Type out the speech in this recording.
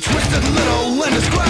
twisted little and